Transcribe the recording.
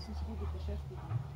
очень сильно путешествует.